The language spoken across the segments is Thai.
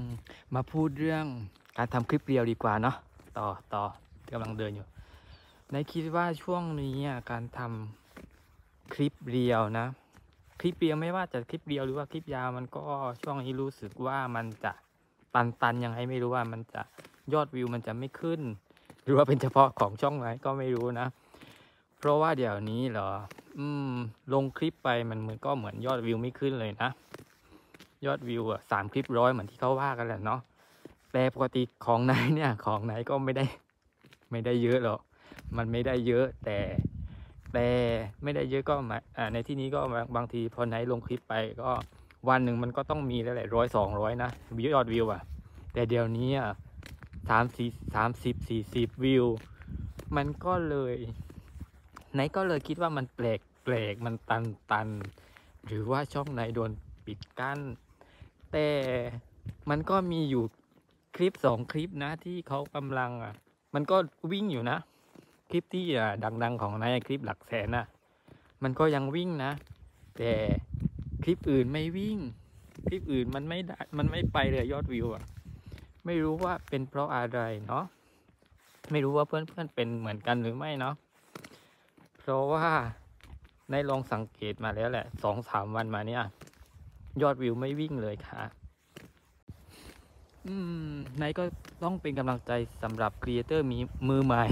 มมาพูดเรื่องการทำคลิปเรียวดีกว่าเนาะต่อต่อกำลังเดินอยู่ในคิดว่าช่วงนี้การทำคลิปเรียวนะ คลิปเรียวไม่ว่าจะคลิปเรียวหรือว่าคลิปยาวมันก็ช่วงนี้รู้สึกว่ามันจะตันตันๆยังไงไม่รู้ว่ามันจะยอดวิวมันจะไม่ขึ้น หรือว่าเป็นเฉพาะของช่องไหนก็ไม่รู้นะ เพราะว่าเดี๋ยวนี้เหรอ อืม ลงคลิปไปมันเหมือนก็เหมือนยอดวิวไม่ขึ้นเลยนะ ยอดวิวอะสามคลิปร้อยเหมือนที่เขาว่ากันแหละเนาะแต่ปกติของไหนเนี่ยของไหนก็ไม่ได้ไม่ได้เยอะหรอกมันไม่ได้เยอะแต่แต่ไม่ได้เยอะก็มาอ่าในที่นี้ก็บางบางทีพอไหนลงคลิปไปก็วันหนึ่งมันก็ต้องมีแล้วแหละร้อยสองร้อยนะวิวยอดวิวอะ แต่เดี๋ยวนี้อะสามสี่สามสิบสี่สิบวิว มันก็เลยไหนก็เลยคิดว่ามันแปลกแปลกมันตันตัน หรือว่าช่องไหนโดนปิดกั้น แต่มันก็มีอยู่คลิปสองคลิปนะที่เขากำลังอะ มันก็วิ่งอยู่นะ คลิปที่อะดัง ๆ ของนายคลิปหลักแสนน่ะ มันก็ยังวิ่งนะ แต่คลิปอื่นไม่วิ่ง คลิปอื่นมันไม่ได้มันไม่ไปเลยยอดวิวอะ ไม่รู้ว่าเป็นเพราะอะไรเนาะไม่รู้ว่าเพื่อนๆเป็นเหมือนกันหรือไม่เนาะเพราะว่าในลองสังเกตมาแล้วแหละสองสามวันมาเนี่ย ยอดวิวไม่วิ่งเลยค่ะ อืมนายก็ต้องเป็นกำลังใจสำหรับครีเอเตอร์มีมือใหม่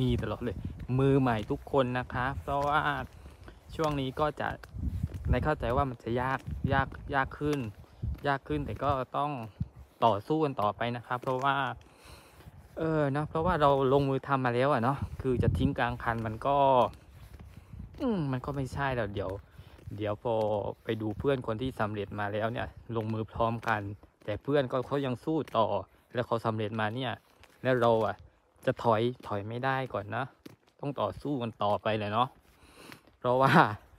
มีตลอดเลย มือใหม่ทุกคนนะคะ เพราะว่าช่วงนี้ก็จะนายเข้าใจว่ามันจะยากยากยากขึ้น ยากขึ้นแต่ก็ต้องต่อสู้กันต่อไปนะครับ เพราะว่า เออเนอะเพราะว่าเราลงมือทำมาแล้วอะเนาะคือจะทิ้งกลางคันมันก็ อืมมันก็ไม่ใช่แล้วเดี๋ยว เดี๋ยวพอไปดูเพื่อนคนที่สำเร็จมาแล้วเนี่ย ลงมือพร้อมกัน แต่เพื่อนก็เขายังสู้ต่อ แล้วเขาสำเร็จมาเนี่ย แล้วเราอะ จะถอยถอยไม่ได้ก่อนนะ ต้องต่อสู้กันต่อไปเลยเนาะเพราะว่า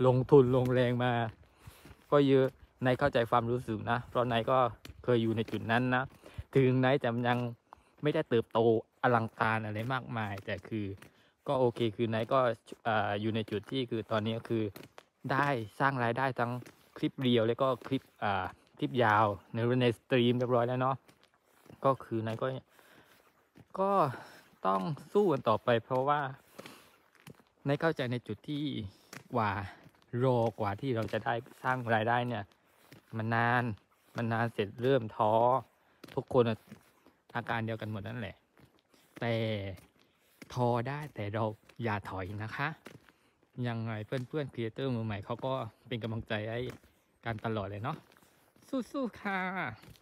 ลงทุนลงแรงมา ก็เยอะนายเข้าใจความรู้สึกนะ เพราะนายก็เคยอยู่ในจุดนั้นนะ ถึงนายจะยังไม่ได้เติบโตอลังการอะไรมากมาย แต่คือก็โอเคคือนายก็อ่าอยู่ในจุดที่คือตอนนี้ก็คือ ได้สร้างรายได้ทั้งคลิปเรียวแล้วก็คลิปอ่าคลิปยาวในในสตรีมเรียบร้อยแล้วเนาะก็คือนายก็ ก็ต้องสู้กันต่อไป เพราะว่าในเข้าใจในจุดที่กว่ารอกว่าที่เราจะได้สร้างรายได้เนี่ย มันนานมันนานเสร็จเริ่มท้อ ทุกคนอะอาการเดียวกันหมดนั่นแหละ แต่ท้อได้แต่เราอย่าถอยนะคะ ยังไงเพื่อนเพื่อนครีเอเตอร์มือใหม่เขาก็เป็นกำลังใจให้กันตลอดเลยเนาะสู้ๆค่ะ